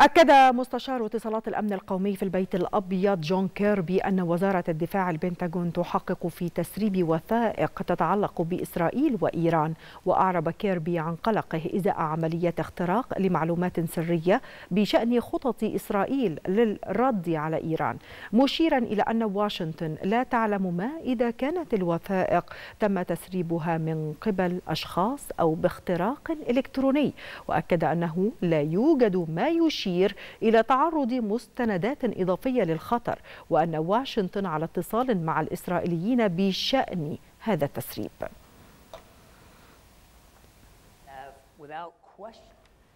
أكد مستشار اتصالات الأمن القومي في البيت الأبيض جون كيربي أن وزارة الدفاع البنتاغون تحقق في تسريب وثائق تتعلق بإسرائيل وإيران وأعرب كيربي عن قلقه إزاء عملية اختراق لمعلومات سرية بشأن خطط إسرائيل للرد على إيران. مشيرا إلى أن واشنطن لا تعلم ما إذا كانت الوثائق تم تسريبها من قبل أشخاص أو باختراق إلكتروني وأكد أنه لا يوجد ما يشير يشير إلى تعرض مستندات إضافية للخطر وأن واشنطن على اتصال مع الإسرائيليين بشأن هذا التسريب.